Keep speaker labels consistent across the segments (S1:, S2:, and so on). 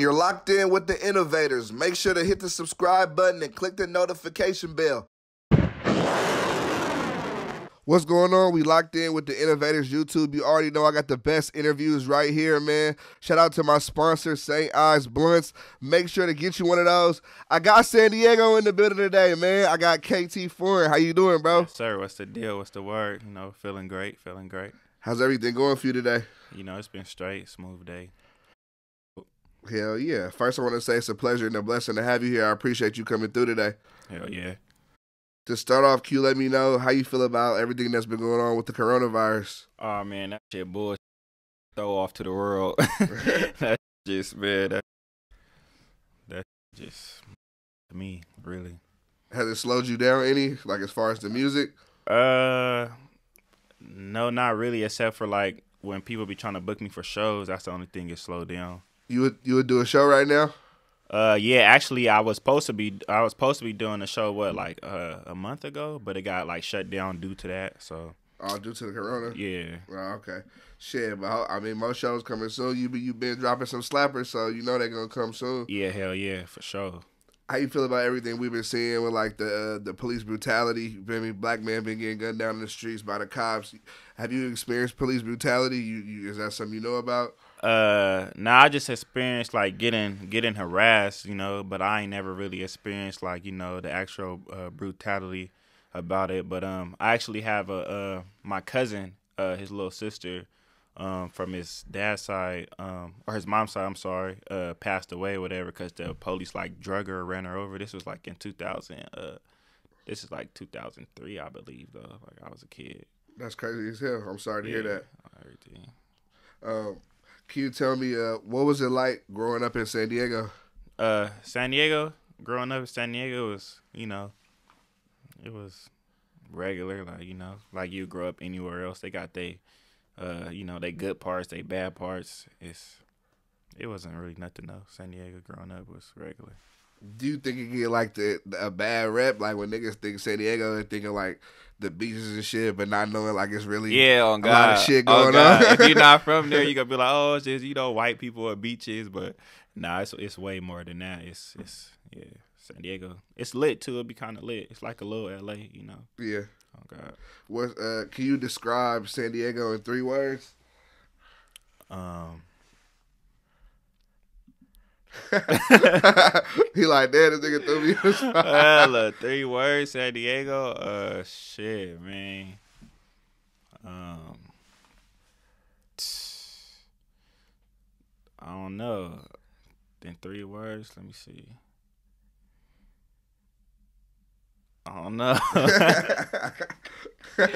S1: You're locked in with the innovators. Make sure to hit the subscribe button and click the notification bell. What's going on? We locked in with the Innovators YouTube. You already know I got the best interviews right here, man. Shout out to my sponsor, St. Ides Blunts. Make sure to get you one of those. I got San Diego in the building today, man. I got KT Foreign. How you doing, bro?
S2: Yes, sir. What's the deal? What's the word? You know, feeling great, feeling great.
S1: How's everything going for you today?
S2: You know, it's been straight, smooth day.
S1: Hell yeah. First, I want to say it's a pleasure and a blessing to have you here. I appreciate you coming through today.
S2: Hell yeah.
S1: To start off, Q, let me know how you feel about everything that's been going on with the coronavirus.
S2: Oh man, that shit bullshit. Throw off to the world. that just man, that that just me really.
S1: Has it slowed you down any, like as far as the music?
S2: Uh, no, not really. Except for like when people be trying to book me for shows, that's the only thing it slowed down.
S1: You would you would do a show right now?
S2: Uh, yeah, actually, I was supposed to be I was supposed to be doing a show what like uh, a month ago, but it got like shut down due to that. So
S1: Oh, due to the corona.
S2: yeah,
S1: Oh, okay. Shit, but I mean, most shows coming soon. You be you been dropping some slappers, so you know they're gonna come soon.
S2: yeah, hell yeah, for sure.
S1: How you feel about everything we've been seeing with like the uh, the police brutality? You feel me? Black man been getting gunned down in the streets by the cops. Have you experienced police brutality? You, you is that something you know about?
S2: Uh, nah, I just experienced like getting getting harassed, you know, but I ain't never really experienced like you know the actual uh, brutality about it. But um, I actually have a uh my cousin, uh, his little sister, um, from his dad's side, um, or his mom's side, I'm sorry, uh, passed away, or whatever, because the police like drug her, ran her over. This was like in 2000. Uh, this is like 2003, I believe, though. Like I was a kid.
S1: That's crazy as hell. I'm sorry to hear
S2: Yeah,
S1: that.
S2: Everything.
S1: Um, can you tell me uh, what was it like growing up in San Diego?
S2: uh San Diego, growing up in San Diego was, you know, it was regular, like, you know, like you grow up anywhere else. They got they uh, you know, they good parts, they bad parts. It's it wasn't really nothing though. San Diego growing up was regular.
S1: Do you think it get like the, a bad rep, like when niggas think San Diego and thinking like the beaches and shit, but not knowing like it's really
S2: Yeah, on
S1: a lot of shit
S2: Oh,
S1: going on.
S2: if you're not from there, you're gonna be like, oh, it's just you know, white people or beaches, but nah, it's it's way more than that. It's it's yeah, San Diego. It's lit too. It'd be kind of lit. It's like a little LA, you know.
S1: yeah.
S2: Oh God.
S1: What uh, can you describe San Diego in three words?
S2: Um.
S1: he like, damn, this nigga threw me. in the spot."
S2: Hella three words, San Diego. Uh, shit, man. Um, I don't know. In three words, let me see. I don't know. that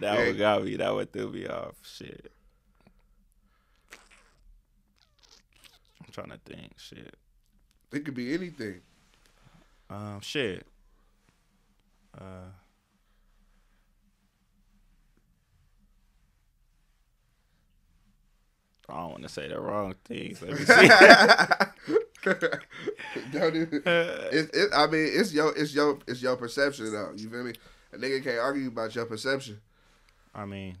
S2: one got me. That one threw me off. Shit. Trying to think. Shit.
S1: it could be anything.
S2: Um, shit. Uh, I don't want to say the wrong things. Let me see.
S1: Don't even. It, it, I mean, it's your, it's your, it's your perception though. You feel me? A nigga can't argue about your perception.
S2: I mean,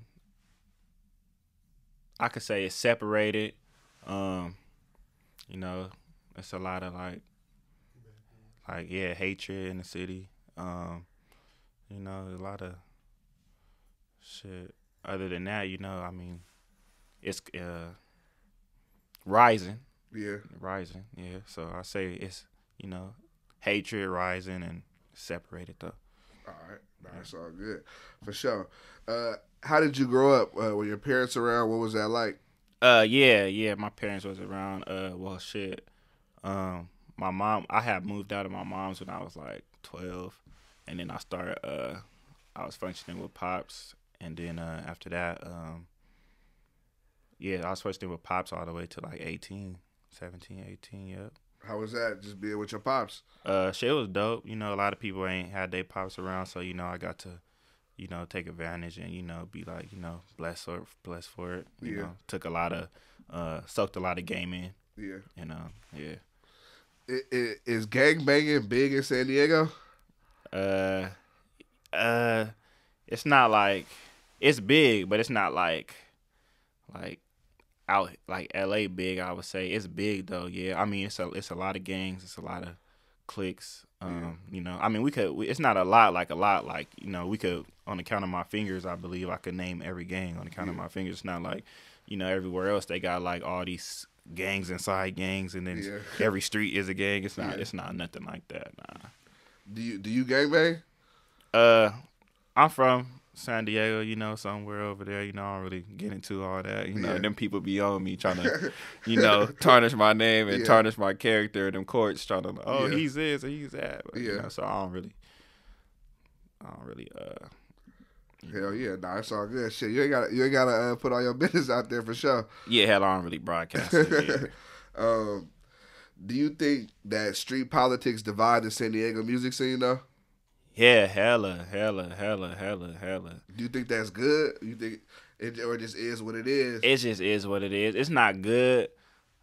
S2: I could say it's separated. Um, you know, it's a lot of like, like yeah, hatred in the city. Um, you know, a lot of shit. Other than that, you know, I mean, it's uh rising,
S1: Yeah.
S2: rising. Yeah, so I say it's you know, hatred rising and separated though.
S1: All right, that's all good for sure. Uh, how did you grow up? Uh, were your parents around? What was that like?
S2: Uh, yeah, yeah. My parents was around. Uh, well, shit. Um, my mom. I had moved out of my mom's when I was like twelve, and then I started. Uh, I was functioning with pops, and then uh, after that, um, yeah, I was functioning with pops all the way to like 18, 17, 18, Yep.
S1: How was that? Just being with your pops.
S2: Uh, shit was dope. You know, a lot of people ain't had their pops around, so you know, I got to, you know, take advantage and you know, be like, you know, blessed for blessed for it. You
S1: Yeah.
S2: know, took a lot of, uh, soaked a lot of game in.
S1: Yeah.
S2: You know, yeah.
S1: I i is gang banging big in San Diego?
S2: Uh, uh, it's not like it's big, but it's not like, like out like L.A. big. I would say it's big though. Yeah, I mean it's a it's a lot of gangs. It's a lot of cliques. Um, you know, I mean we could. We, it's not a lot like a lot like you know we could on the count of my fingers. I believe I could name every gang on the count of my fingers. It's not like you know everywhere else they got like all these gangs inside gangs and then
S1: Yeah.
S2: every street is a gang. It's not.
S1: Yeah.
S2: It's not nothing like that. Nah.
S1: Do you do you gangbang?
S2: Uh, I'm from San Diego, you know, somewhere over there. You know, I don't really get into all that. You know,
S1: Yeah.
S2: them people be on me trying to, you know, tarnish my name and
S1: Yeah.
S2: tarnish my character. Them courts trying to, oh,
S1: Yeah.
S2: he's this or he's that. But, you
S1: Yeah.
S2: know, so I don't really, I don't really, uh,
S1: Hell yeah, nah, it's all good. Shit, you ain't got to you ain't got to uh, put all your business out there for sure.
S2: yeah, hell, I don't really broadcast. it,
S1: um, do you think that street politics divide the San Diego music scene though?
S2: Yeah, hella, hella, hella, hella, hella.
S1: Do you think that's good? You think it or just is what it is?
S2: it just is what it is. It's not good,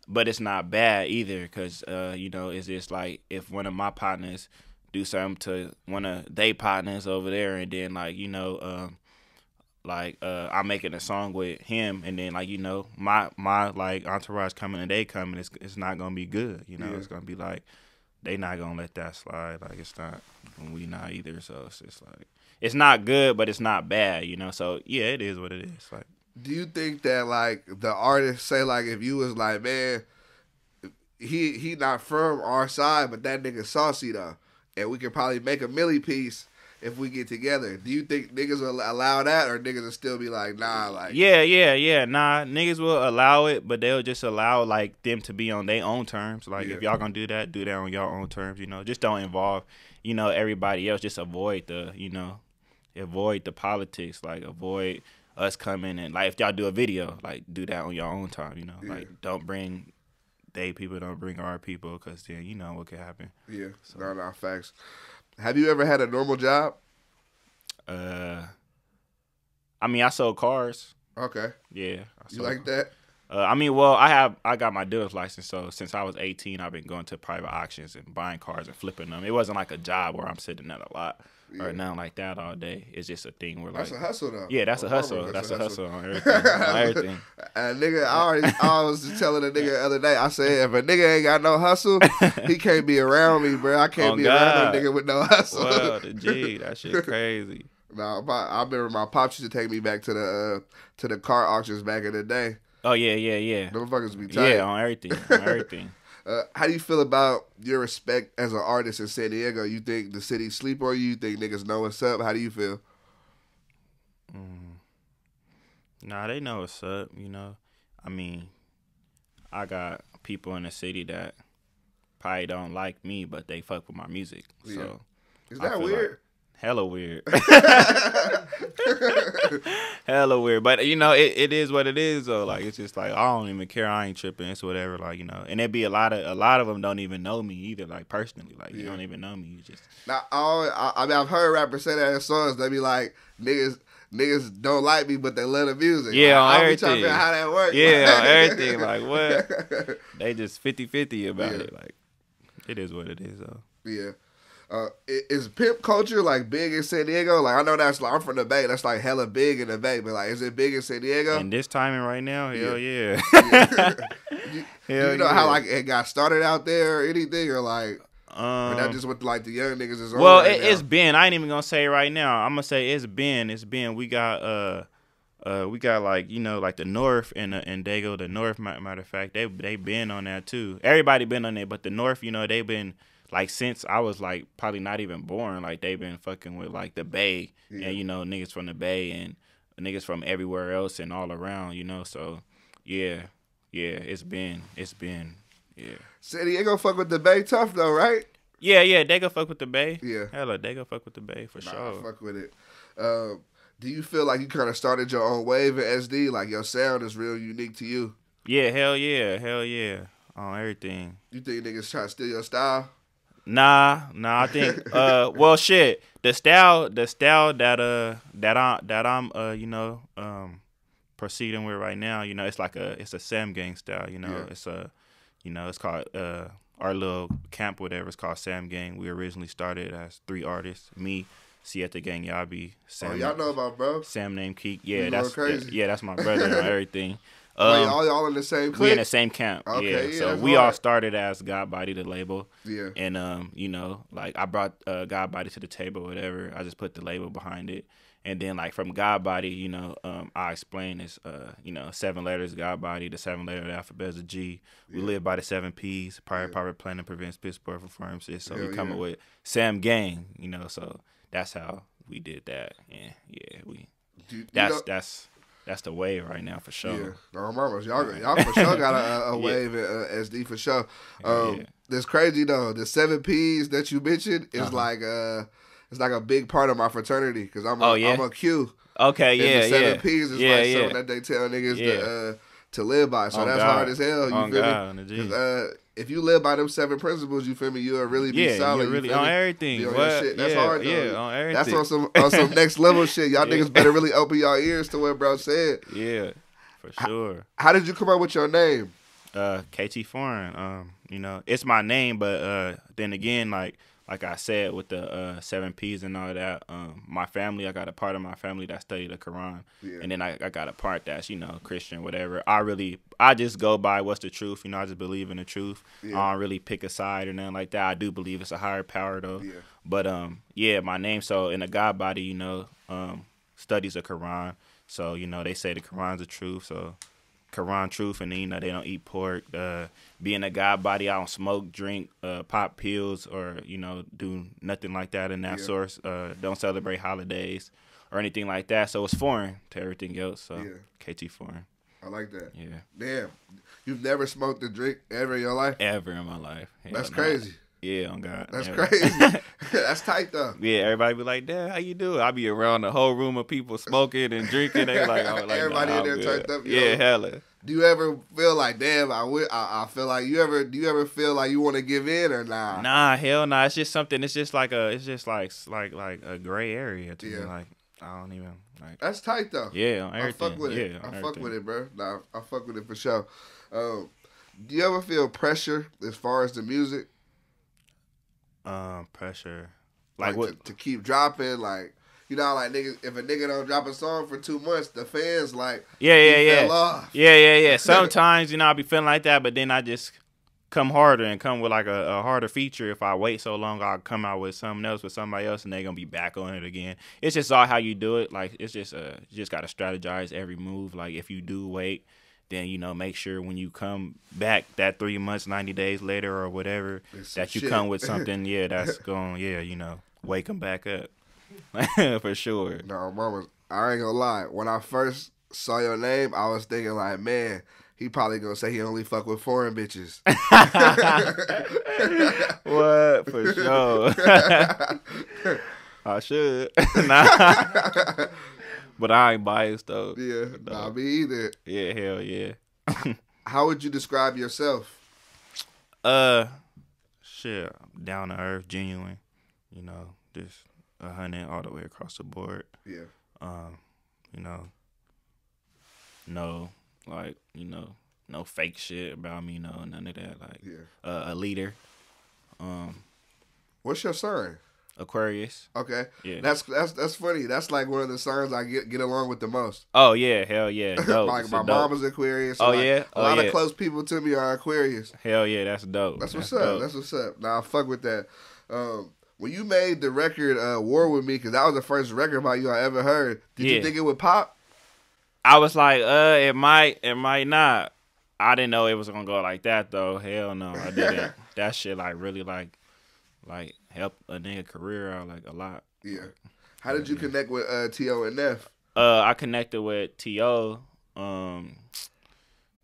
S2: but it's not bad either. Cause uh, you know, it's just like if one of my partners do something to one of they partners over there, and then like you know, um, like uh, I'm making a song with him, and then like you know, my my like entourage coming and they coming, it's it's not gonna be good. You know,
S1: Yeah.
S2: it's gonna be like they not gonna let that slide. Like it's not, we not either. So it's just like it's not good, but it's not bad. You know, so yeah, it is what it is. Like.
S1: do you think that like the artist say like if you was like man he he not from our side but that nigga saucy though and we could probably make a millie piece if we get together do you think niggas will allow that or niggas will still be like nah like
S2: Yeah, yeah, yeah. Nah, niggas will allow it, but they'll just allow like them to be on their own terms. Like if y'all gonna do that, do that on your own terms. You know, just don't involve, you know, everybody else. Just avoid the, you know, avoid the politics. Like avoid us coming and like if y'all do a video, like do that on your own time. You know,
S1: Yeah.
S2: like don't bring they people, don't bring our people, cause then you know what could happen.
S1: yeah so. no no facts have you ever had a normal job?
S2: Uh, I mean, I sold cars.
S1: okay.
S2: Yeah,
S1: you like that?
S2: Uh, I mean, well, I have I got my dealer's license, so since I was 18, I've been going to private auctions and buying cars and flipping them. It wasn't like a job where I'm sitting at a lot
S1: Yeah.
S2: or nothing like that all day. It's just a thing where like,
S1: that's a hustle though
S2: yeah, that's a hustle.
S1: mama,
S2: That's, a hustle on everything. on everything.
S1: And nigga, I already, I was just telling a nigga the other day. I said, if a nigga ain't got no hustle, he can't be around me, bro. I can't
S2: Oh,
S1: be around a nigga with no hustle.
S2: Well, the G, that shit crazy.
S1: Nah, my, I remember my pops used to take me back to the uh, to the car auctions back in the day.
S2: Oh yeah, yeah, yeah.
S1: Them fuckers be tight.
S2: Yeah, on everything, on everything.
S1: Uh, how do you feel about your respect as an artist in San Diego? You think the city sleep on you? You think niggas know what's up? How do you feel?
S2: Nah, they know what's up. You know, I mean, I got people in the city that probably don't like me, but they fuck with my music.
S1: Yeah.
S2: So
S1: Is that weird?
S2: Hella weird. hella weird. But you know, it, it is what it is though. Like it's just like I don't even care. I ain't tripping. It's whatever. Like, you know. And there be a lot of a lot of them don't even know me either, like personally. Like you don't even know me. You just
S1: Now, I, I, I mean, I've heard rappers say that in songs. They be like, niggas, niggas don't like me, but they love the music.
S2: Yeah,
S1: like,
S2: on
S1: I be trying to
S2: everything.
S1: how that works.
S2: Yeah, on everything. Like what? They just 50-50 about
S1: Yeah.
S2: it. Like it is what it is though.
S1: Yeah. Uh, is pimp culture like big in San Diego? Like I know that's like I'm from the Bay. That's like hella big in the Bay, but like is it big in San Diego?
S2: And this timing right now, hell yeah.
S1: Yeah. you,
S2: Hell
S1: you know how like it got started out there or anything, or like
S2: um,
S1: that just what like the young niggas is on
S2: Well,
S1: right
S2: it, it's been. I ain't even gonna say it right now. I'm gonna say it's been. It's been. We got uh, uh, we got like you know like the North and uh, and Dago. The North, matter of fact, they they been on that too. Everybody been on there, but the North, you know, they been like since I was like probably not even born. Like they been fucking with like the Bay
S1: Yeah.
S2: and you know niggas from the Bay and niggas from everywhere else and all around. You know, so yeah, yeah, it's been, it's been, yeah.
S1: San Diego fuck with the Bay tough though, right?
S2: Yeah, yeah, they go fuck with the Bay.
S1: Yeah.
S2: Hella, they go fuck with the Bay for
S1: Nah,
S2: sure.
S1: Fuck with it. Um, do you feel like you kind of started your own wave in SD? Like your sound is real unique to you.
S2: Yeah, hell yeah, hell yeah, on everything.
S1: You think niggas try to steal your style?
S2: Nah, nah, I think uh well shit. The style the style that uh that I that I'm uh, you know, um proceeding with right now, you know, it's like a it's a Sem Gang style, you know.
S1: Yeah.
S2: It's a you know, it's called uh our little camp whatever, it's called Sem Gang. We originally started as three artists, me, Siete Gang Yabbi, Sam
S1: oh, y'all know about bro.
S2: Sam named Keek. Yeah, that's
S1: crazy.
S2: yeah, that's my brother and everything.
S1: Wait,
S2: Um,
S1: all y'all in the same
S2: we in the same camp.
S1: Okay,
S2: yeah.
S1: yeah,
S2: so
S1: that's
S2: we all started as God Body the label.
S1: yeah.
S2: And um, you know, like I brought uh, God Body to the table, whatever. I just put the label behind it, and then like from God Body, you know, um, I explain it's uh, you know, seven letters God Body. The seven letter the alphabet is a G. We
S1: Yeah.
S2: live by the seven P's. Prior
S1: Yeah.
S2: private planning prevents Pittsburgh from pharmacists. So
S1: Hell
S2: we come
S1: yeah.
S2: up with Sem Gang. You know, so that's how we did that. And yeah, we
S1: Do you- you
S2: that's
S1: know-
S2: that's that's the wave right now for sure.
S1: Yeah, no mamas, y'all, y'all for sure got a, a, a
S2: Yeah.
S1: wave in uh, SD for sure. Um,
S2: yeah.
S1: That's crazy though. The seven P's that you mentioned is
S2: Uh-huh.
S1: like uh, it's like a big part of my fraternity because I'm a,
S2: Oh, yeah?
S1: I'm a Q.
S2: Okay,
S1: And
S2: yeah,
S1: the seven
S2: yeah.
S1: P's is
S2: yeah,
S1: like
S2: yeah.
S1: something that they tell niggas to uh, to live by. So
S2: On
S1: that's
S2: God.
S1: hard as hell. You
S2: On
S1: feel
S2: God,
S1: me?
S2: the
S1: 'Cause,
S2: G.
S1: uh, if you live by them seven principles, you feel me? You'll really be
S2: yeah,
S1: solid.
S2: you
S1: you
S2: really on
S1: me?
S2: everything.
S1: On
S2: what?
S1: That's
S2: yeah,
S1: hard, though.
S2: Yeah, on everything.
S1: That's on some on some next level shit. Y'all
S2: Yeah.
S1: niggas better really open y'all ears to what bro said.
S2: Yeah, for sure.
S1: How did you come up with your name?
S2: Uh, KT Foreign. Um, you know, it's my name, but uh, then again, like like I said with the uh seven P's and all that, um, my family, I got a part of my family that study the Quran,
S1: Yeah.
S2: and then I, I got a part that's you know Christian, whatever. I really, I just go by what's the truth. You know, I just believe in the truth.
S1: Yeah.
S2: I don't really pick a side or nothing like that. I do believe it's a higher power though.
S1: Yeah.
S2: But um, yeah, my name. So in the God body, you know, um, studies the Quran. So you know, they say the Quran's the truth. So Quran truth, and you know they don't eat pork. Uh, being a God body, I don't smoke, drink, uh, pop pills, or you know do nothing like that in that
S1: Yeah.
S2: source. Uh, don't celebrate holidays or anything like that. So it's foreign to everything else. So
S1: Yeah.
S2: KT foreign,
S1: I like that.
S2: yeah,
S1: Damn, you've never smoked a drink ever in your life.
S2: ever in my life. Hell
S1: That's crazy.
S2: Yeah, on God.
S1: That's crazy. That's tight though.
S2: Yeah, everybody be like, "Dad, how you do?" I be around the whole room of people smoking and drinking. They like, I'm like
S1: Everybody
S2: nah,
S1: in there
S2: good.
S1: turned up,
S2: Yeah,
S1: know?
S2: hella.
S1: Do you ever feel like, damn, I would, I, I feel like you ever, do you ever feel like you want to give in or nah?
S2: Nah, hell nah. It's just something. It's just like a. It's just like like like a gray area to
S1: Yeah.
S2: me. Like I don't even like.
S1: That's tight though.
S2: Yeah,
S1: I
S2: everything.
S1: fuck with it.
S2: yeah,
S1: I
S2: on
S1: fuck with it, bro. Nah, I fuck with it for sure. Um, do you ever feel pressure as far as the music,
S2: Um, pressure. Like,
S1: like,
S2: what?
S1: to, to keep dropping? Like, you know, like niggas, if a nigga don't drop a song for two months, the fans like,
S2: yeah, yeah, yeah. Yeah, yeah, yeah. Sometimes you know I be feeling like that, but then I just come harder and come with like a, a harder feature. If I wait so long, I'll come out with something else with somebody else, and they're gonna be back on it again. It's just all how you do it. Like it's just uh, you just gotta strategize every move. Like if you do wait. Then you know, make sure when you come back that three months, ninety days later, or whatever, that you
S1: shit.
S2: come with something, yeah, that's going, yeah, you know, wake them back up for sure.
S1: No, mama, I ain't gonna lie. When I first saw your name, I was thinking like, man, he probably gonna say he only fuck with foreign bitches.
S2: what for sure? I should. nah. But I ain't biased though.
S1: yeah, nah, me either.
S2: Yeah, hell yeah.
S1: How would you describe yourself?
S2: Uh, shit, down to earth, genuine. You know, just a hundred all the way across the board.
S1: Yeah,
S2: Um, you know, no like you know, no fake shit about me. No, none of that. Like
S1: yeah.
S2: uh, a leader. Um,
S1: What's your sign?
S2: Aquarius.
S1: Okay,
S2: Yeah.
S1: that's that's that's funny. That's like one of the signs I get get along with the most.
S2: Oh yeah, hell yeah, dope.
S1: like
S2: It's
S1: my mom is Aquarius. so,
S2: Oh,
S1: like,
S2: yeah?
S1: a
S2: Oh,
S1: lot
S2: yeah.
S1: of close people to me are Aquarius.
S2: Hell yeah, that's dope.
S1: That's what's
S2: That's
S1: up.
S2: dope.
S1: That's what's up. Now I fuck with that. Um, when you made the record uh, "War with Me," because that was the first record about you I ever heard. Did you think it would pop?
S2: I was like, uh, it might, it might not. I didn't know it was gonna go like that though. Hell no, I didn't. that shit like really like, like help a nigga career out like a lot.
S1: Yeah. How did you connect with uh, To and F?
S2: Uh, I connected with To, um,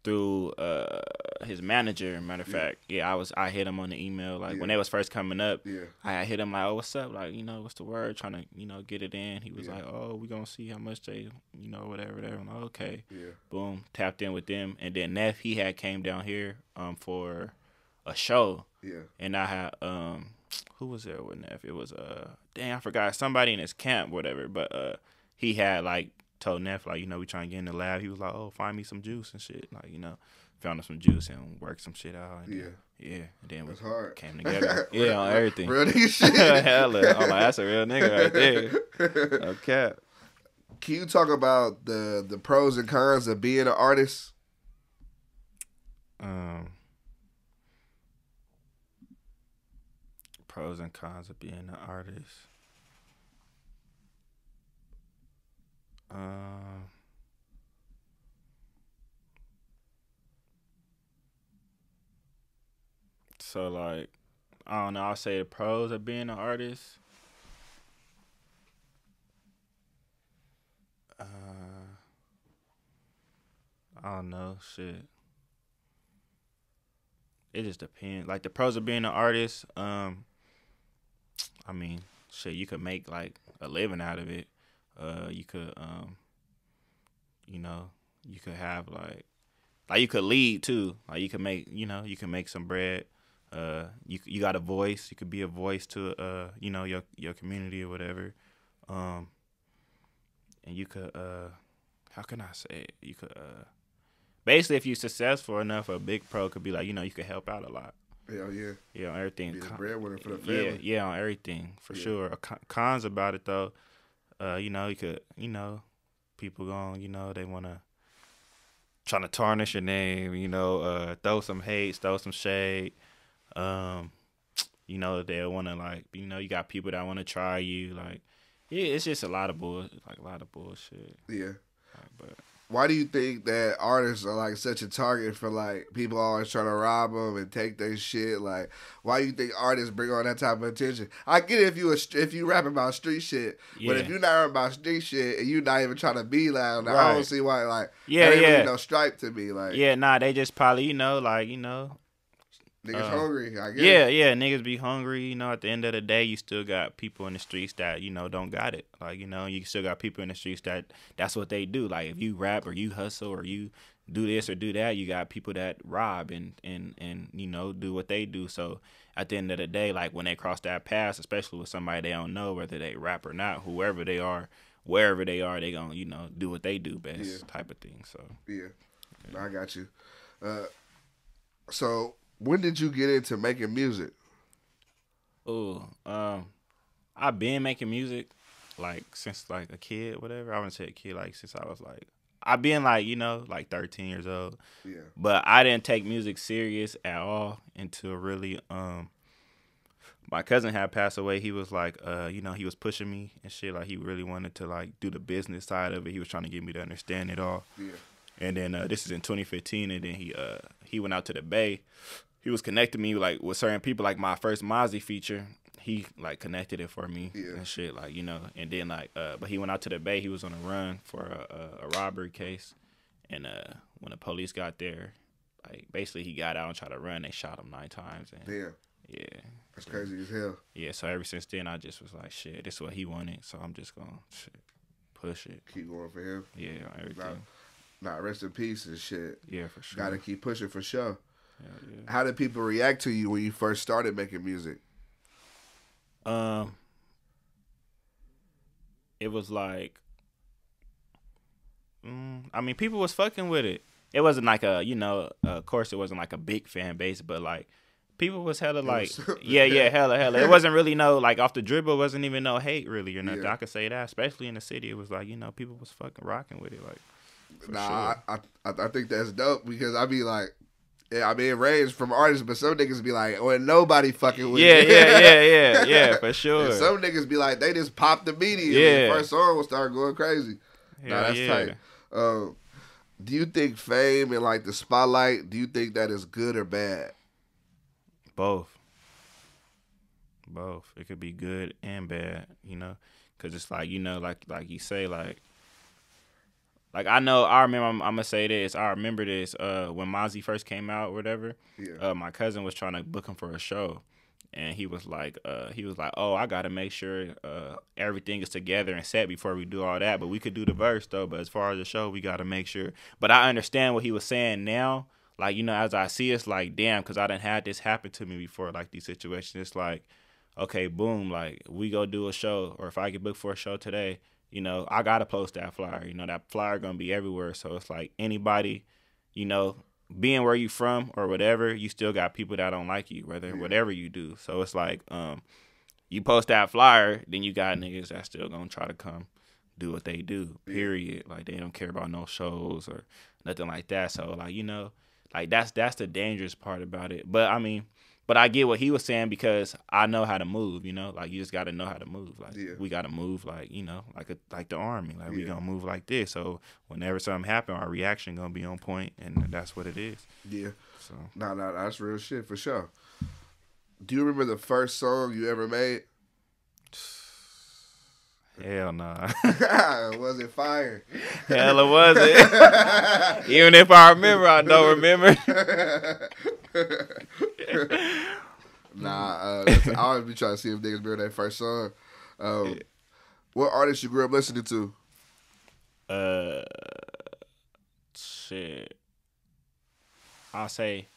S2: through uh his manager. Matter of
S1: Yeah.
S2: fact, yeah, I was I hit him on the email like
S1: Yeah.
S2: when they was first coming up.
S1: Yeah.
S2: I hit him like, "Oh, what's up? Like, you know, what's the word? Trying to, you know, get it in." He was
S1: Yeah.
S2: like, "Oh, we gonna see how much they, you know, whatever, whatever." Like, okay,
S1: Yeah.
S2: boom, tapped in with them, and then Neff he had came down here um for a show,
S1: Yeah.
S2: and I had um who was there with Neff? It was uh dang I forgot somebody in his camp, whatever, but uh he had like told Neff like you know we trying to get in the lab. He was like, "Oh, find me some juice and shit," like you know. Found him some juice and worked some shit out. And
S1: Yeah.
S2: yeah. And then we
S1: hard.
S2: came together. yeah, on everything.
S1: Real nigga shit.
S2: Hella. I'm like, that's a real nigga right there. Okay.
S1: Can you talk about the the pros and cons of being an artist?
S2: Um, pros and cons of being an artist. Um, so like, I don't know. I'll say the pros of being an artist. Uh, I don't know. Shit. It just depends. Like the pros of being an artist. Um, I mean, shit. You could make like a living out of it. Uh, you could, um, you know, you could have like, like you could lead too. Like you could make, you know, you can make some bread. Uh, you you got a voice. You could be a voice to, uh, you know, your your community or whatever. Um, and you could, uh, how can I say it? You could, uh, basically, if you're successful enough, a big pro could be like, you know, you could help out a lot.
S1: Hell yeah.
S2: Yeah, on everything.
S1: Be the breadwinner for the
S2: yeah,
S1: family.
S2: yeah, on everything for
S1: Yeah.
S2: sure. Cons about it though, uh, you know, you could, you know, people going, you know, they want to trying to tarnish your name, you know, uh, throw some hate, throw some shade. Um, you know, they want to like, you know, you got people that want to try you, like, yeah, it's just a lot of bull, like a lot of bullshit.
S1: Yeah.
S2: Like, but
S1: Why do you think that artists are like such a target for like people always trying to rob them and take their shit? Like, why do you think artists bring on that type of attention? I get it if you a, if you rap about street shit,
S2: yeah,
S1: but if you're not rapping about street shit and you're not even trying to be loud, I don't see why. Like,
S2: yeah, yeah,
S1: really no stripe to me. Like,
S2: yeah. Nah, they just probably, you know, like, you know,
S1: niggas
S2: uh,
S1: hungry. I guess.
S2: Yeah, yeah, niggas be hungry. You know, at the end of the day, you still got people in the streets that you know don't got it. Like you know, you still got people in the streets that that's what they do. Like if you rap or you hustle or you do this or do that, you got people that rob and and and you know do what they do. So at the end of the day, like when they cross that path, especially with somebody they don't know, whether they rap or not, whoever they are, wherever they are, they gonna you know do what they do best,
S1: Yeah.
S2: type of thing. So
S1: Yeah, No, I got you. Uh, so when did you get into making music?
S2: Oh, um, I've been making music like since like a kid, whatever. I wouldn't say a kid, like since I was like I've been like you know like 13 years old,
S1: Yeah,
S2: but I didn't take music serious at all until really um my cousin had passed away. He was like uh you know he was pushing me and shit like he really wanted to like do the business side of it. He was trying to get me to understand it all.
S1: yeah,
S2: And then uh, this is in 2015, and then he uh he went out to the Bay. He was connecting me like with certain people, like my first Mozzy feature. He like connected it for me
S1: Yeah.
S2: and shit, like you know. And then like, uh, but he went out to the Bay. He was on a run for a, a, a robbery case, and uh, when the police got there, like basically he got out and tried to run. They shot him nine times, and
S1: damn,
S2: yeah,
S1: that's crazy as hell.
S2: yeah. So ever since then, I just was like, shit, this is what he wanted, so I'm just gonna shit, push it.
S1: Keep going for him.
S2: Yeah, everything.
S1: Nah, rest in peace and shit.
S2: Yeah, for sure.
S1: Gotta keep pushing for sure.
S2: Yeah.
S1: How did people react to you when you first started making music?
S2: Um, it was like, mm, I mean, people was fucking with it. It wasn't like a, you know, of course, it wasn't like a big fan base, but like people was hella like,
S1: was-
S2: yeah, yeah, hella, hella. It wasn't really no like off the dribble. Wasn't even no hate really or nothing.
S1: Yeah.
S2: I could say that, especially in the city. It was like, you know, people was fucking rocking with it. Like,
S1: nah,
S2: sure.
S1: I, I I think that's dope because I be like, I mean, it ranges from artists, but some niggas be like, well, nobody fucking with
S2: yeah, yeah, yeah, yeah, yeah, for
S1: And
S2: sure.
S1: some niggas be like, they just popped immediately.
S2: Yeah.
S1: First song will start going crazy. nah, that's
S2: yeah.
S1: tight. Um, do you think fame and like the spotlight? Do you think that is good or bad?
S2: Both. Both. It could be good and bad, you know, because it's like you know, like like you say, like like I know. I remember. I'm, I'm gonna say this. I remember this. Uh, when Mozzy first came out, or whatever.
S1: Yeah,
S2: Uh, my cousin was trying to book him for a show, and he was like, uh, he was like, oh, I gotta make sure uh everything is together and set before we do all that. But we could do the verse though. But as far as the show, we gotta make sure. But I understand what he was saying now. Like you know, as I see, it's like damn, because I didn't had this happen to me before. Like these situations, it's like, okay, boom, like we go do a show, or if I get booked for a show today, you know, I gotta post that flyer. You know, that flyer gonna be everywhere. So it's like anybody, you know, being where you from or whatever, you still got people that don't like you, whether
S1: Yeah.
S2: whatever you do. So it's like, um, you post that flyer, then you got niggas that still gonna try to come do what they do. Period. Like they don't care about no shows or nothing like that. So like you know, like that's that's the dangerous part about it. But I mean, but I get what he was saying because I know how to move. You know, like you just got to know how to move. Like
S1: Yeah.
S2: we got to move like you know, like a, like the army. Like we gonna move like this. So whenever something happen, our reaction gonna be on point, and that's what it is.
S1: Yeah.
S2: So
S1: No, no, that's real shit for sure. Do you remember the first song you ever made?
S2: hell no. nah,
S1: was it fire?
S2: hell it wasn't. Even if I remember, I don't remember.
S1: nah, uh, I always be trying to see if niggas remember that first song. Um, what artist you grew up listening to?
S2: Uh, shit. I'll say,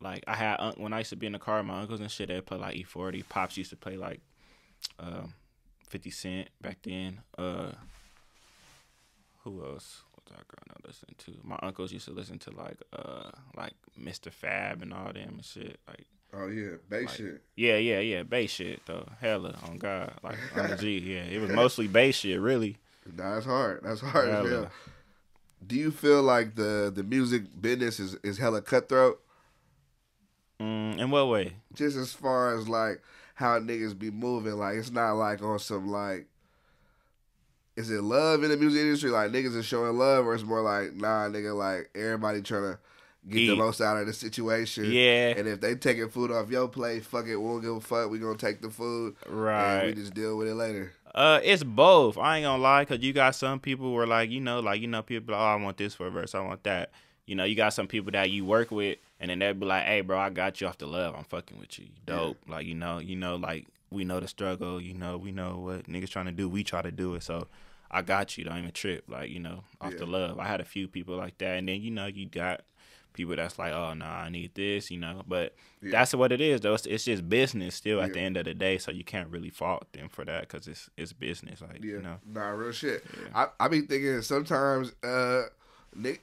S2: like I had when I used to be in the car, my uncles and shit, they play like E40. Pops used to play like, um, Fifty Cent back then. Uh, who else was I growing up listening to? My uncles used to listen to like, uh, like Mistah F.A.B. and all them and shit. Like,
S1: Oh yeah, bass
S2: Like-
S1: shit.
S2: yeah, yeah, yeah, bass shit though. Hella on God, like on the G. Yeah, it was mostly bass shit, really.
S1: Nah, that's hard. That's hard
S2: Hella.
S1: hell. Do you feel like the the music business is is hella cutthroat?
S2: Mm, in what way?
S1: Just as far as like how niggas be moving, like it's not like on some like. Is it love in the music industry? Like niggas is showing love, or it's more like nah, nigga, like everybody trying to get the most out of the situation.
S2: Yeah,
S1: And if they taking food off your plate, fuck it, we don't give a fuck. We gonna take the food, and we just deal with it later.
S2: Uh, it's both. I ain't gonna lie, cause you got some people where like you know, like you know, people. Oh, I want this for a verse. I want that. You know, you got some people that you work with, and then they'll be like, "Hey, bro, I got you off the love. I'm fucking with you. Dope. Like you know, you know, like we know the struggle. You know, we know what niggas trying to do. We try to do it. So I got you. Don't even trip. Like you know, off the love. I had a few people like that, and then you know, you got people that's like, oh no, I need this. You know, but
S1: Yeah.
S2: that's what it is though. It's, it's just business still at the end of the day. So you can't really fault them for that because it's it's business. Like
S1: Yeah,
S2: you know.
S1: nah, real shit.
S2: Yeah.
S1: I I be thinking sometimes, uh,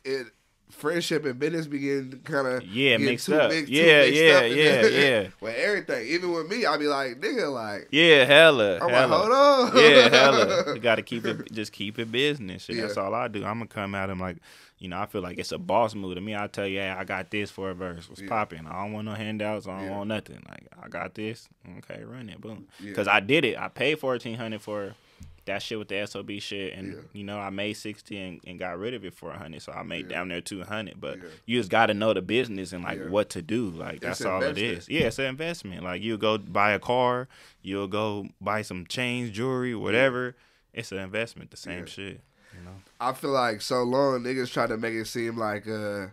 S1: it friendship and business begin kind of
S2: Yeah, mixed up.
S1: mixed-
S2: Yeah,
S1: mixed
S2: yeah,
S1: up
S2: yeah,
S1: there.
S2: yeah.
S1: with everything. Even with me, I be like, nigga, like,
S2: Yeah, hella.
S1: I'm
S2: hella.
S1: like, hold on,
S2: yeah, hella. You gotta keep it, just keep it business. Shit, That's all I do. I'm gonna come at him like, you know, I feel like it's a boss move to me. I tell you, hey, I got this for a verse. What's
S1: Yeah.
S2: popping? I don't want no handouts. I don't
S1: Yeah.
S2: want nothing. Like, I got this. Okay, run it, boom.
S1: Yeah.
S2: Cause I did it. I paid fourteen hundred for that shit with the sob shit, and
S1: Yeah.
S2: you know, I made sixty and, and got rid of it for a hundred. So I made
S1: Yeah.
S2: down there two hundred. But you just got to know the business and like what to do. Like that's all it
S1: investment.
S2: is. Yeah, it's an investment. Like you'll go buy a car, you'll go buy some chains, jewelry, whatever. It's an investment. The same shit. You know.
S1: I feel like so long niggas try to make it seem like uh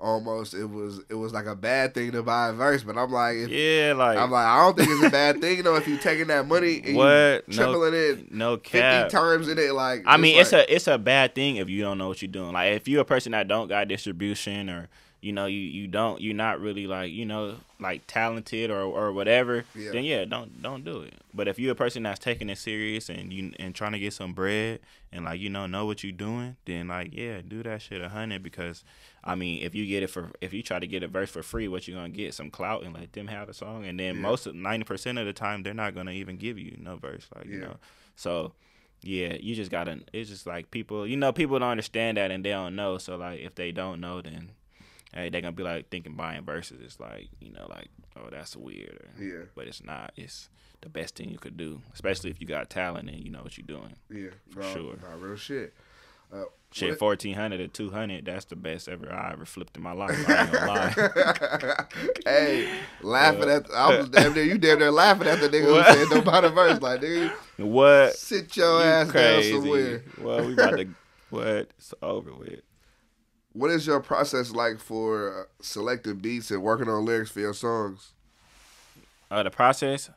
S1: almost it was it was like a bad thing to buy a verse, but I'm like, if,
S2: Yeah, like,
S1: I'm like, I don't think it's a bad thing, you know, if you're taking that money and
S2: What?
S1: you
S2: No-
S1: tripling it
S2: no
S1: fifty
S2: cap.
S1: times in it, like
S2: I mean, it's a it's a bad thing if you don't know what you're doing. Like if you're a person that don't got distribution or you know you you don't you're not really like you know like talented or or whatever.
S1: Yeah.
S2: Then yeah, don't don't do it. But if you're a person that's taking it serious and you and trying to get some bread and like you know know what you're doing, then like yeah, do that shit a hundred because I mean if you get it for if you try to get a verse for free, what you gonna get some clout and let them have the song, and then
S1: Yeah.
S2: most of ninety percent of the time they're not gonna even give you no verse, like you know. So yeah, you just gotta. It's just like people, you know, people don't understand that and they don't know. So like, if they don't know, then hey, they gonna be like thinking buying verses. It's like you know, like oh, that's weird. Or,
S1: Yeah.
S2: but it's not. It's the best thing you could do, especially if you got talent and you know what you're doing.
S1: Yeah,
S2: For
S1: no,
S2: sure.
S1: Nah, real shit. Uh,
S2: Shit, fourteen hundred or two hundred. That's the best ever I ever flipped in my life. I ain't gonna lie.
S1: hey, laughing
S2: Uh,
S1: at I was damn near you damn near laughing at the nigga
S2: What?
S1: who said the verse. Like, nigga,
S2: What?
S1: sit your
S2: You
S1: ass
S2: crazy?
S1: down somewhere.
S2: Well, we about to. What? It's over with.
S1: What is your process like for uh, selecting beats and working on lyrics for your songs?
S2: uh, the process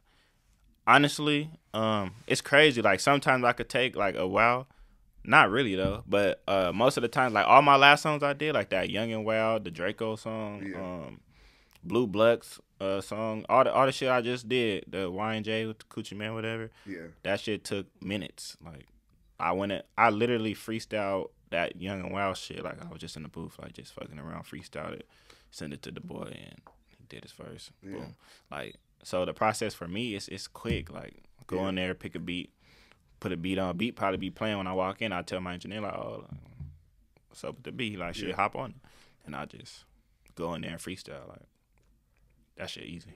S2: honestly um it's crazy like sometimes i could take like a while not really though but uh most of the time like all my last songs i did like that young and wild the draco song
S1: Yeah.
S2: um blue bloods uh song all the all the shit i just did the y and j with the coochie man whatever
S1: Yeah,
S2: that shit took minutes like i went in, i literally freestyled that young and wild shit like i was just in the booth like just fucking around freestyled it send it to the boy and he did his first
S1: Yeah.
S2: boom like so the process for me is it's quick like go
S1: Yeah.
S2: in there pick a beat put a beat on beat probably be playing when i walk in i tell my engineer like oh what's up with the beat like shit
S1: Yeah.
S2: hop on and I just go in there and freestyle. Like that shit easy.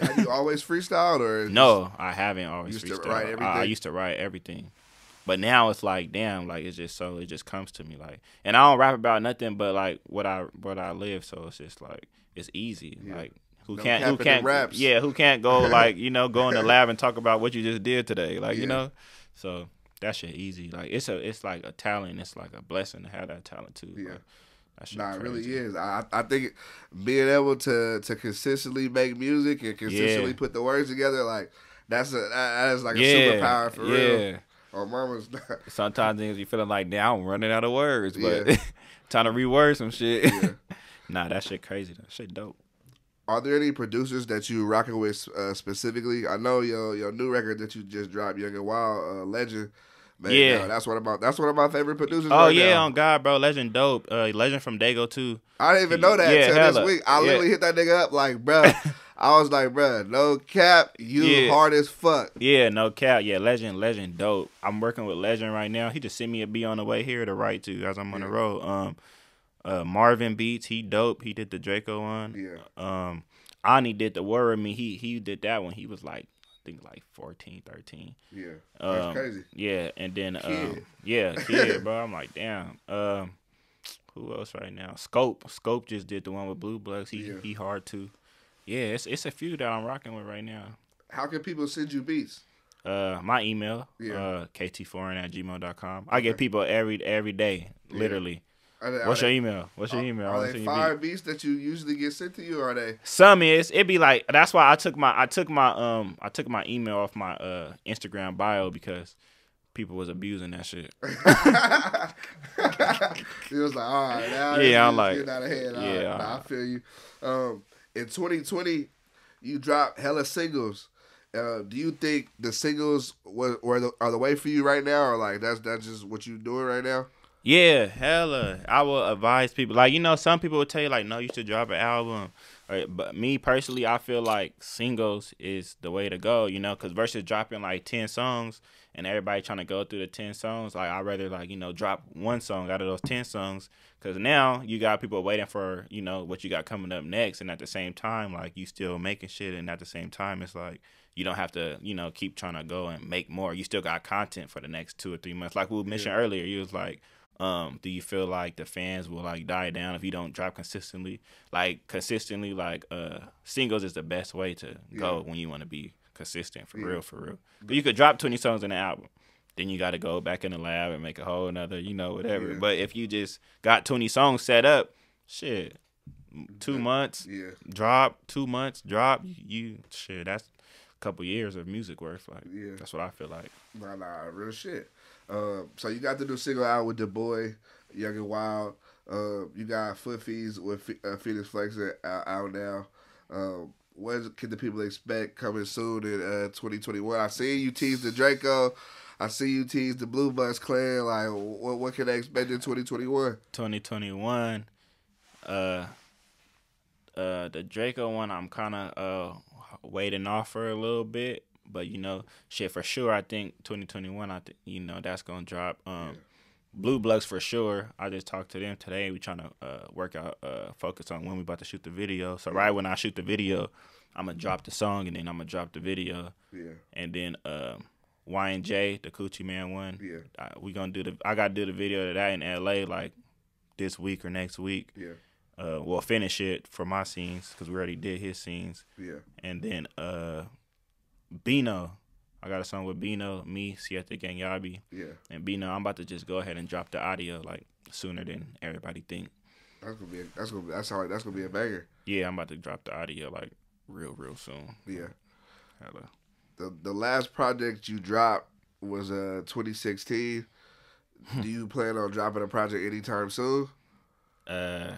S1: Have you always freestyled or
S2: No, I haven't always
S1: Used to
S2: freestyled.
S1: write
S2: I- I, used to write everything. But now it's like, damn, like it's just so it just comes to me like, and I don't rap about nothing but like what I what I live. So it's just like it's easy.
S1: Yeah.
S2: Like who can't who can't
S1: raps.
S2: yeah who can't go like you know go in the lab and talk about what you just did today like
S1: Yeah.
S2: you know. So that shit easy. Like it's a it's like a talent. It's like a blessing to have that talent too.
S1: Yeah.
S2: Like, that shit
S1: Nah, it really is. I I think being able to to consistently make music and consistently
S2: Yeah.
S1: put the words together, like that's a that, is like a
S2: Yeah,
S1: superpower for
S2: yeah.
S1: real. Or mama's not.
S2: Sometimes you feeling like, now I'm running out of words, but trying to reword some shit.
S1: Yeah.
S2: nah, that shit crazy. That shit dope.
S1: Are there any producers that you rocking with uh, specifically? I know your your new record that you just dropped, Young and Wild, uh, Legend. Man,
S2: Yeah.
S1: yo, that's one of my that's one of my favorite producers.
S2: Oh
S1: right
S2: yeah,
S1: now.
S2: on God, bro, Legend dope. Uh, Legend from Dago too.
S1: I didn't even know that
S2: Yeah,
S1: till this week. I
S2: Yeah.
S1: literally hit that nigga up like, bruh. I was like, bruh, no cap, you
S2: Yeah.
S1: hard as fuck.
S2: Yeah, no cap. Yeah, Legend, Legend dope. I'm working with Legend right now. He just sent me a B on the way here to write to as I'm on the road. Um, uh, Marvin Beats, he dope. He did the Draco one.
S1: Yeah.
S2: Um, Ani did the Word with Me. He he did that one. He was like, I think like 14, 13.
S1: Yeah. That's
S2: Um,
S1: crazy.
S2: Yeah, and then um, yeah, kid, bro. I'm like, damn. Um, who else right now? Scope. Scope just did the one with Blue Bloods. He
S1: Yeah.
S2: he hard too. Yeah, it's it's a few that I'm rocking with right now.
S1: How can people send you beats?
S2: Uh, my email,
S1: Yeah.
S2: uh, ktforeign at gmail.com. I get people every every day, literally.
S1: They,
S2: What's your
S1: they,
S2: email? What's your email?
S1: Are they fire
S2: beat.
S1: beats that you usually get sent to you? Or are they?
S2: Some is It'd be like that's why I took my I took my um I took my email off my uh Instagram bio because people was abusing that shit.
S1: it was like, all right, now
S2: Yeah, I'm like,
S1: getting out of hand. All
S2: yeah,
S1: right, nah, I feel you. Um, in 2020, you dropped hella singles. Uh, do you think the singles were, were the, are the way for you right now, or like that's that's just what you doing right now?
S2: Yeah, hella. I will advise people. Like you know, some people would tell you like, no, you should drop an album. Or, but me personally, I feel like singles is the way to go. You know, because versus dropping like ten songs and everybody trying to go through the ten songs, like I'd rather like you know drop one song out of those ten songs. Because now you got people waiting for you know what you got coming up next, and at the same time, like you still making shit, and at the same time, it's like you don't have to you know keep trying to go and make more. You still got content for the next two or three months. Like we mentioned earlier, you was like um do you feel like the fans will like die down if you don't drop consistently like consistently like uh singles is the best way to go when you want to be consistent for
S1: Yeah.
S2: real for real 'Cause you could drop 20 songs in an album then you got to go back in the lab and make a whole another you know whatever
S1: Yeah.
S2: but if you just got 20 songs set up shit two months
S1: Yeah,
S2: drop two months drop you, you shit that's a couple years of music worth like
S1: Yeah.
S2: that's what i feel like
S1: nah, nah, real shit. Um, so you got the new single out with the boy, Young and Wild. Uh, you got Foot Fees with uh, Fenix Flex out, out now. Um, what can the people expect coming soon in uh, 2021? I see you tease the Draco. I see you tease the Blue Bus Clan. Like, what what can they expect in 2021?
S2: 2021 uh uh the draco one i'm kind of uh waiting off for a little bit but you know shit for sure i think 2021 i think you know that's gonna drop. Um blue bloods for sure. I just talked to them today. We trying to uh work out uh focus on when we about to shoot the video. So right when i shoot the video i'm gonna drop the song and then i'm gonna drop the video.
S1: Yeah,
S2: and then um y and j the coochie man one
S1: yeah,
S2: uh, we gonna do the i gotta do the video to that in la like this week or next week.
S1: Yeah,
S2: uh we'll finish it for my scenes because we already did his scenes.
S1: Yeah.
S2: and then uh Bino I got a song with Bino me Siete Gang Yabbi
S1: Yeah,
S2: and Bino I'm about to just go ahead and drop the audio like sooner than everybody think
S1: that's gonna be a, that's gonna be, that's how that's gonna be a banger.
S2: yeah I'm about to drop the audio like real real soon
S1: Yeah.
S2: Hella.
S1: the the last project you dropped was uh 2016. Do you plan on dropping a project anytime soon?
S2: uh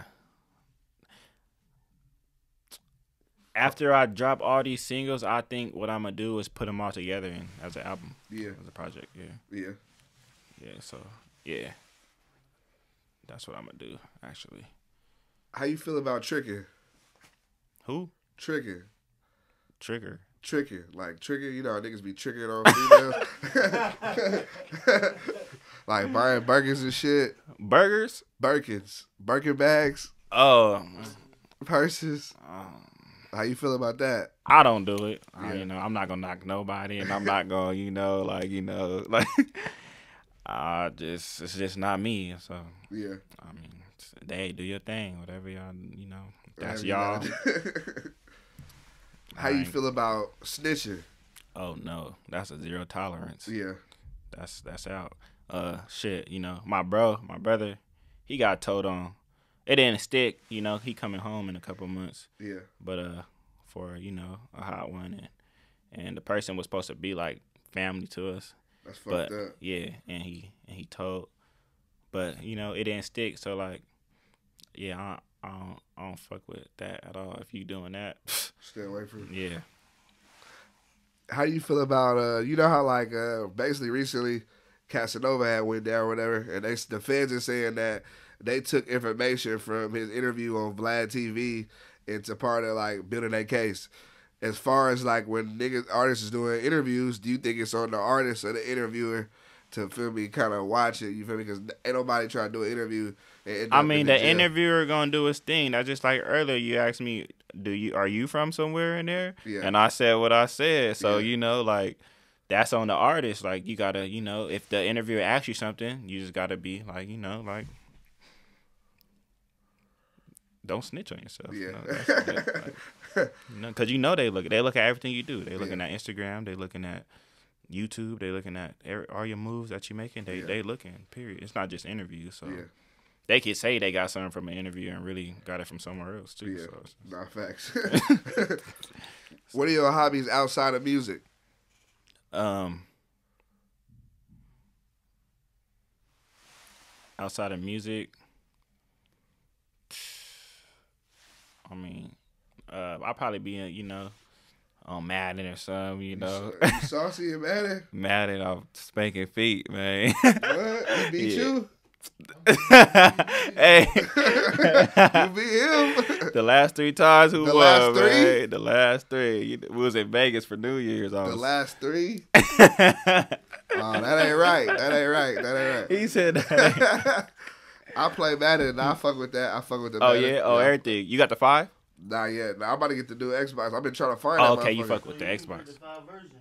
S2: after I drop all these singles, I think what I'm gonna do is put them all together in, as an album,
S1: Yeah,
S2: as a project. Yeah,
S1: yeah.
S2: yeah. So yeah, that's what I'm gonna do. Actually,
S1: How you feel about tricking?
S2: who
S1: Tricking,
S2: Trigger?
S1: tricking, like tricking. You know, how niggas be tricking on females, like buying burgers and shit.
S2: Burgers?
S1: Birkins, Birkin bags.
S2: Oh,
S1: purses.
S2: um,
S1: How you feel about that?
S2: I don't do it. I,
S1: Yeah.
S2: you know, I'm not gonna knock nobody, and I'm not gonna, you know, like you know, like I just it's just not me. So
S1: Yeah.
S2: I mean, they do your thing, whatever y'all, you know, that's y'all.
S1: you gotta do. How you feel about snitching?
S2: Oh no, that's a zero tolerance.
S1: Yeah.
S2: That's that's out. Uh, shit, you know, my bro, my brother, he got told on. It didn't stick, you know. He coming home in a couple months.
S1: Yeah.
S2: but uh for you know a hot one and and the person was supposed to be like family to us
S1: That's
S2: but
S1: fucked up.
S2: yeah and he and he told but you know it didn't stick so like yeah I, I don't I don't fuck with that at all if you doing that
S1: Stay away from. it.
S2: yeah
S1: How do you feel about uh? You know how like uh, basically recently, Casanova had went down, or whatever, and they the fans are saying that they took information from his interview on Vlad TV into part of like building that case. As far as like when niggas artists is doing interviews, do you think it's on the artist or the interviewer to feel me kind of watch it? You feel me? Because ain't nobody trying to do an interview.
S2: I mean
S1: in
S2: the
S1: jail.
S2: interviewer gonna do his thing that's just like earlier you asked me do you are you from somewhere in there
S1: Yeah.
S2: and I said what I said so
S1: Yeah.
S2: you know like that's on the artist like you gotta you know if the interviewer asks you something you just gotta be like you know like don't snitch on yourself.
S1: Yeah.
S2: that's- that- like, you know, because you know they look they look at everything you do. They looking at Instagram. They looking at YouTube. They looking at all your moves that you're making. They
S1: Yeah.
S2: they looking. Period. It's not just interviews. So
S1: Yeah.
S2: they could say they got something from an interview and really got it from somewhere else too.
S1: Yeah.
S2: So
S1: Not facts. what are your hobbies outside of music?
S2: um, outside of music, I mean, uh, I'll probably be in, you know, on Madden or something, you know.
S1: You saucy and mad
S2: Madden off spanking feet, man.
S1: What? He beat
S2: Yeah.
S1: you?
S2: hey,
S1: You beat him?
S2: the last three times who
S1: The
S2: won,
S1: last three?
S2: man? The last three. We was in Vegas for New Year's. I
S1: the last three? Oh, that ain't right. That ain't right. That ain't right.
S2: he said that.
S1: Right. I play Madden and I fuck with that. I fuck with the
S2: oh
S1: Madden.
S2: yeah, oh everything. You got the five?
S1: Not yet. Nah, I'm about to get the new Xbox. I've been trying to find
S2: Oh, okay, you fuck with the Xbox.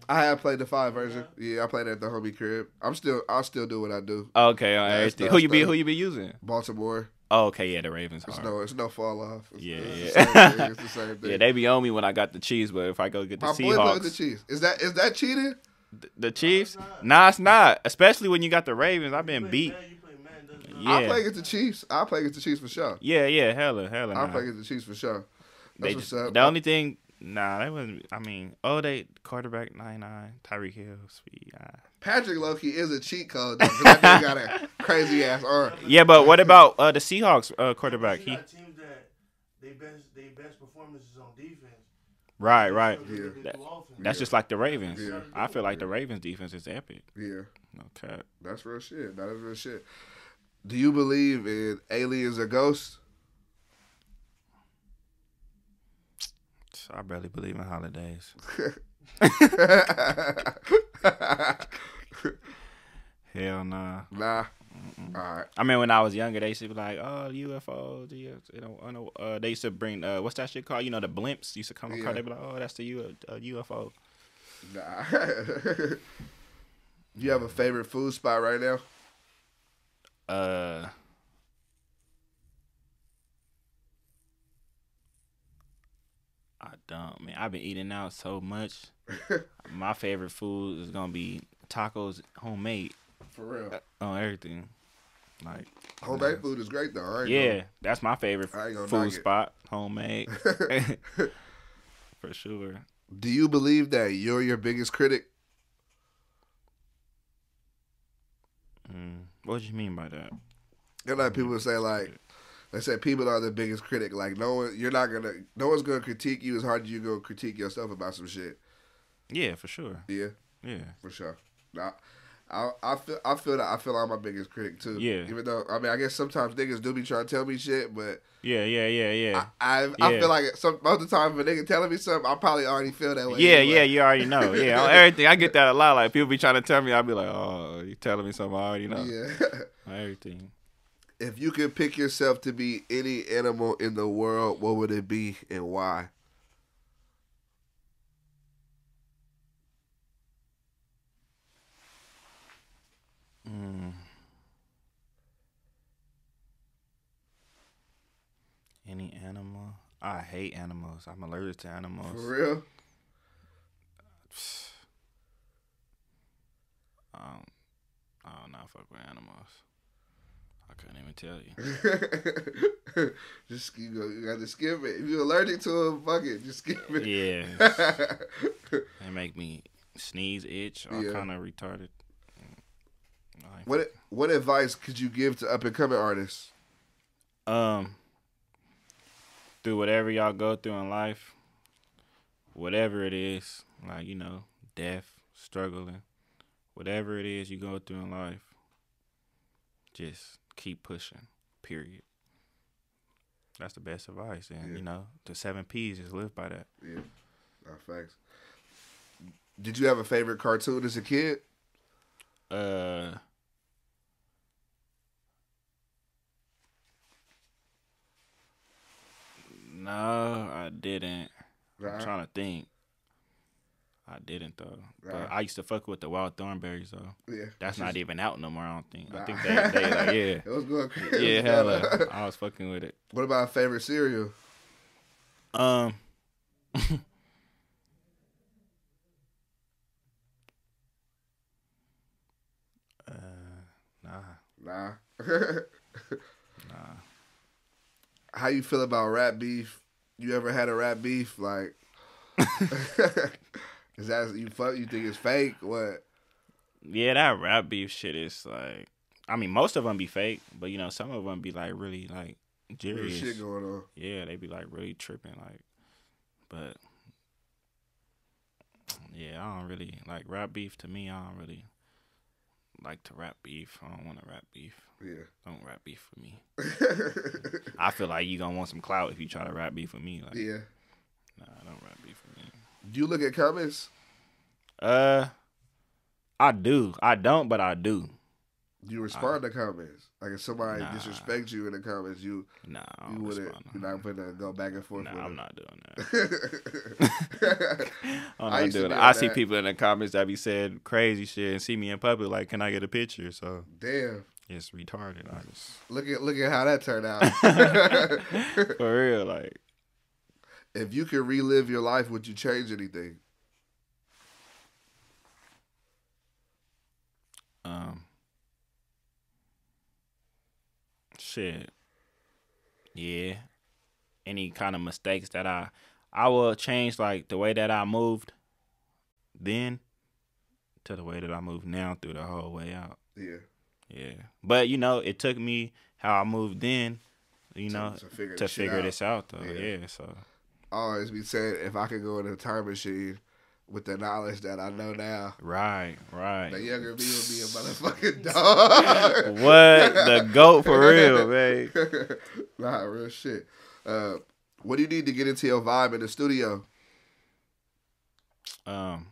S1: I have played the five version. Yeah, I played at the homie crib. I'm still I'll still do what I do.
S2: Okay, on
S1: That's-
S2: uh,
S1: everything.
S2: Who you be? Who you be using?
S1: Baltimore.
S2: Oh, okay, yeah, the Ravens.
S1: It's
S2: Hard.
S1: no it's no fall off. It's,
S2: Yeah,
S1: it's
S2: yeah.
S1: Thing. It's the same thing.
S2: Yeah, they be on me when I got the cheese, but if I go get the
S1: My boy played the
S2: Seahawks,
S1: Chiefs. Is that is that cheating?
S2: the, the Chiefs, nah, it's not. Especially when you got the Ravens, I've been beat.
S1: I play
S2: Yeah,
S1: against the Chiefs. I play against the Chiefs for sure.
S2: yeah, yeah. Hella, hella.
S1: I
S2: nah.
S1: play against the Chiefs for sure. That's
S2: They
S1: what's
S2: just-
S1: up.
S2: The only thing, nah, that wasn't. I mean, oh, they quarterback nine nine, Tyreek Hill, speed. ah.
S1: Patrick Loki is a cheat code though, 'cause that dude got a crazy ass arm.
S2: Yeah, but what about uh, the Seahawks uh, quarterback?
S3: You
S2: He
S3: teams that they best they best performances on defense.
S2: right, right.
S1: Yeah.
S3: That,
S2: That's just like the Ravens.
S1: Yeah.
S2: I feel like the Ravens defense is epic.
S1: Yeah,
S2: No cap.
S1: that's real shit. That is real shit. Do you believe in aliens or ghosts?
S2: I barely believe in holidays. Hell nah.
S1: nah. All right.
S2: I mean, when I was younger, they used to be like, "Oh, UFOs." You know, I know, uh, they used to bring uh, what's that shit called? You know, the blimps used to come
S1: Yeah.
S2: across. They be like, "Oh, that's the U- uh, UFO."
S1: Nah. you have a favorite food spot right now?
S2: Uh, I don't, man. I've been eating out so much. My favorite food is gonna be tacos, homemade
S1: For real.
S2: on everything. Like,
S1: Homemade food is great though.
S2: Yeah, that's my favorite
S1: I ain't gonna knock
S2: food spot. Homemade, for sure.
S1: Do you believe that you're your biggest critic?
S2: Mm. What do you mean by that?
S1: You know, like people say like they say people are the biggest critic. Like no one, you're not gonna, no one's gonna critique you as hard as you go critique yourself about some shit.
S2: Yeah, for sure.
S1: Yeah,
S2: Yeah.
S1: for sure. Nah, I, I feel, I feel that I feel I'm my biggest critic too.
S2: Yeah.
S1: Even though I mean, I guess sometimes niggas do be trying to tell me shit, but
S2: Yeah, yeah, yeah, yeah.
S1: I, I, I feel like some most of the time if a nigga telling me something, I probably already feel that way.
S2: yeah,
S1: anyway.
S2: yeah, you already know. Yeah, everything. I get that a lot. Like people be trying to tell me, I'll be like, "Oh, you telling me something I already know."
S1: yeah.
S2: Everything.
S1: If you could pick yourself to be any animal in the world, what would it be and why?
S2: Mm. Any animal? I hate animals. I'm allergic to animals.
S1: For real?
S2: I don't, I don't know. Fuck with animals. I couldn't even tell you.
S1: just you, go, you got to skip it. If you're allergic to them, fuck it, just skip it.
S2: Yeah, they make me sneeze, itch. I'm
S1: Yeah.
S2: kind of retarded.
S1: What what advice could you give to up and coming artists?
S2: um through whatever y'all go through in life whatever it is like you know death struggling whatever it is you go through in life just keep pushing period that's the best advice and
S1: Yeah.
S2: you know the seven p's just live by that
S1: Yeah, no facts. Did you have a favorite cartoon as a kid?
S2: uh no i didn't
S1: Nah.
S2: I'm trying to think. I didn't though.
S1: Right.
S2: But I used to fuck with the Wild Thornberrys though.
S1: Yeah,
S2: That's not even out no more. I don't think. I think they, they like yeah,
S1: It was going crazy.
S2: yeah, hella. I was fucking with it.
S1: What about a favorite cereal?
S2: Um. uh, nah,
S1: Nah.
S2: nah.
S1: How you feel about rap beef? You ever had a rap beef? Like, is that you fuck? You think it's fake? What?
S2: Yeah, that rap beef shit is like. I mean, most of them be fake, but you know, some of them be like really like serious.
S1: shit going on.
S2: Yeah, they be like really tripping, like, but yeah, I don't really like rap beef. To me, I don't really like to rap beef. I don't want to rap beef.
S1: Yeah.
S2: Don't rap beef for me. I feel like you gonna want some clout if you try to rap beef with me. Like,
S1: yeah.
S2: nah, don't rap beef with me.
S1: Do you look at comments?
S2: Uh, I do. I don't, but I do.
S1: You respond to comments? Like if somebody
S2: Nah.
S1: disrespects you in the comments, you
S2: Nah, I
S1: you wouldn't. You're not gonna go back and forth.
S2: Nah,
S1: with
S2: I'm
S1: it.
S2: not doing that. I'm not doing that. I see people in the comments that be saying crazy shit and see me in public like, "Can I get a picture?" So
S1: Damn.
S2: it's retarded. I just
S1: Look at look at how that turned out.
S2: for real, like
S1: if you could relive your life, would you change anything?
S2: um, shit. Yeah, any kind of mistakes that I I will change like the way that I moved then to the way that I move now through the whole way out.
S1: Yeah.
S2: Yeah, but you know, it took me how I moved then, you
S1: To-
S2: know,
S1: to figure
S2: to
S1: this
S2: figure
S1: out.
S2: this out though.
S1: Yeah.
S2: Yeah, so
S1: I always be saying if I could go in a time machine with the knowledge that I know now,
S2: right, right.
S1: the younger me would be a motherfucking dog.
S2: what the goat for real, man?
S1: nah, real shit. Uh, what do you need to get into your vibe in the studio?
S2: Um,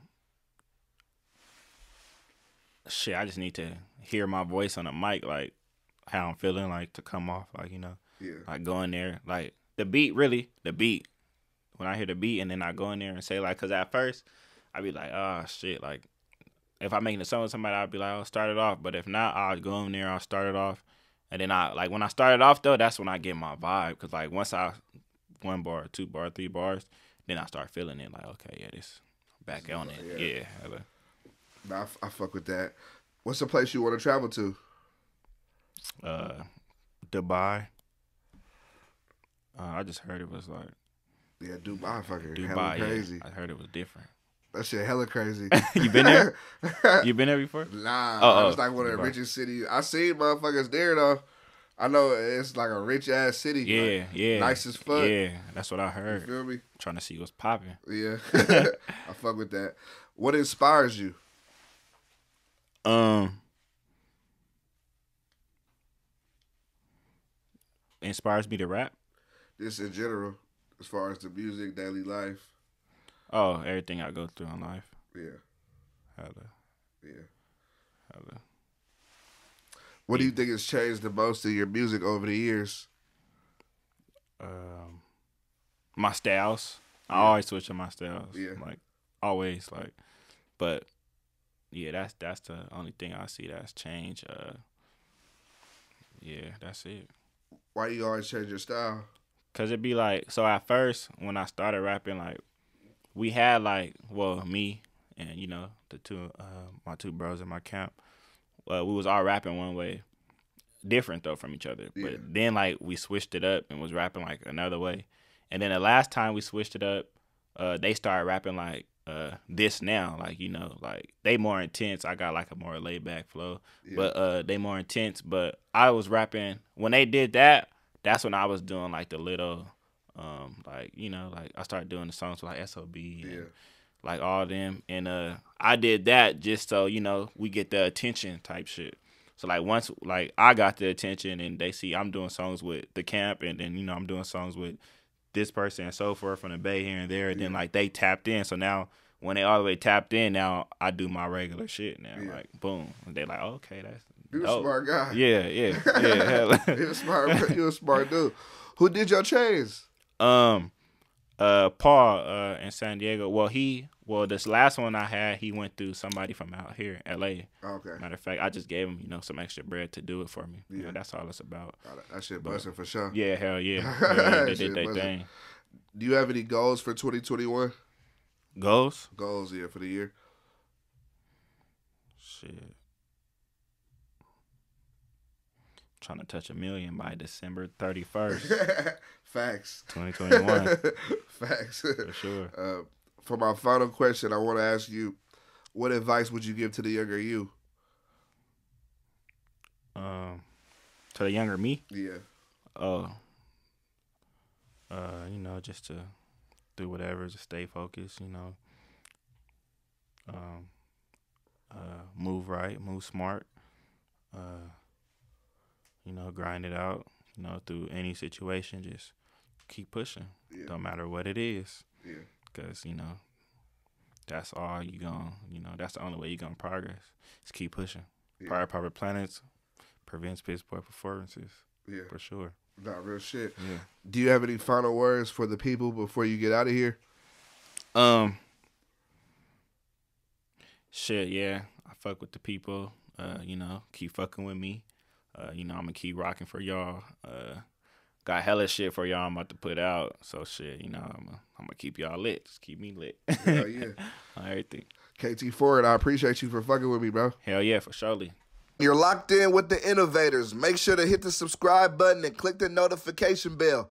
S2: shit, I just need to hear my voice on the mic, like how I'm feeling, like to come off, like you know,
S1: Yeah.
S2: like going there, like the beat, really, the beat. When I hear the beat, and then I go in there and say like, cause at first I'd be like, oh shit, like if I'm making a song with somebody, I'd be like, I'll start it off. But if not, I'll go in there, I'll start it off, and then I like when I start it off though, that's when I get my vibe, cause like once I one bar, two bar, three bars, then I start feeling it, like okay, yeah, this back on it,
S1: yeah.
S2: yeah.
S1: Nah, I, f- I fuck with that. What's the place you want to travel to?
S2: uh Dubai. Uh, I just heard it was like
S1: Yeah, Dubai, fucking
S2: Dubai.
S1: hella
S2: yeah.
S1: crazy.
S2: I heard it was different.
S1: That shit hella crazy.
S2: you been there? You been there before?
S1: Nah,
S2: Oh,
S1: it's
S2: oh,
S1: like one of the richest cities. I seen motherfuckers there though. I know it's like a rich ass city.
S2: Yeah, yeah.
S1: nice as fuck.
S2: Yeah, that's what I
S1: you
S2: heard.
S1: feel me?
S2: Trying to see what's popping.
S1: Yeah, I fuck with that. What inspires you?
S2: Um, inspires me to rap.
S1: Just in general, as far as the music, daily life.
S2: Oh, everything I go through in life.
S1: Yeah,
S2: Hella,
S1: yeah.
S2: hella.
S1: What do you think has changed the most in your music over the years?
S2: um, my styles. I always switch my styles.
S1: Yeah.
S2: Like always, like but yeah, that's that's the only thing I see that's changed. Uh yeah, that's it.
S1: Why do you always change your style?
S2: Cause it'd be like so at first when I started rapping, like we had like well me and you know the two uh, my two bros in my camp, uh, we was all rapping one way, different though from each other.
S1: Yeah.
S2: But then like we switched it up and was rapping like another way, and then the last time we switched it up, uh, they started rapping like uh, this now, like you know, like they more intense. I got like a more laid back flow,
S1: Yeah.
S2: but uh, they more intense. But I was rapping when they did that. That's when I was doing like the little, um, like you know, like I started doing the songs with, like Sob and
S1: Yeah.
S2: like all them, and uh, I did that just so you know we get the attention type shit. So like once like I got the attention and they see I'm doing songs with the camp and then you know I'm doing songs with this person and so forth from the Bay here and there and then like they tapped in. So now when they all the way tapped in, now I do my regular shit now.
S1: Yeah.
S2: Like boom. And they like, okay, that's
S1: You're a smart guy.
S2: Yeah, yeah, yeah.
S1: You're a smart. You're a smart dude. Who did your chains?
S2: Um, uh, Paul, uh, in San Diego. Well, he, well, this last one I had, he went through somebody from out here, L.A.
S1: Okay.
S2: Matter of fact, I just gave him, you know, some extra bread to do it for me. You
S1: Yeah.
S2: know, that's all it's about.
S1: Oh, that- that shit busting for sure.
S2: Yeah, hell yeah. Yeah, they did their thing.
S1: Do you have any goals for 2021?
S2: Goals?
S1: Goals, yeah, for the year.
S2: Shit. Trying to touch a million by December 31st,
S1: Facts.
S2: 2021.
S1: Facts.
S2: for sure.
S1: Uh, for my final question, I want to ask you, what advice would you give to the younger you?
S2: Um, to the younger me,
S1: Yeah.
S2: Oh. Uh, you know, just to do whatever, just stay focused, you know. Um uh move right, move smart. Uh you know, grind it out, you know, through any situation, just keep pushing.
S1: Yeah.
S2: Don't matter what it is
S1: Yeah.
S2: cuz you know, that's all you going, to you know, that's the only way you're going to progress. Just keep pushing.
S1: Yeah.
S2: Prior private planets prevents piss poor performances
S1: Yeah.
S2: for sure.
S1: Not real shit.
S2: Yeah.
S1: Do you have any final words for the people before you get out of here?
S2: Um. Shit, yeah. I fuck with the people. Uh, you know, keep fucking with me. Uh, you know, I'm gonna keep rocking for y'all. Uh, got hella shit for y'all. I'm about to put out. So shit, you know, I'm gonna, I'm gonna keep y'all lit. Just keep me lit.
S1: Hell yeah.
S2: Everything.
S1: KT Foreign, I appreciate you for fucking with me, bro.
S2: Hell yeah, for surely.
S1: You're locked in with the innovators. Make sure to hit the subscribe button and click the notification bell.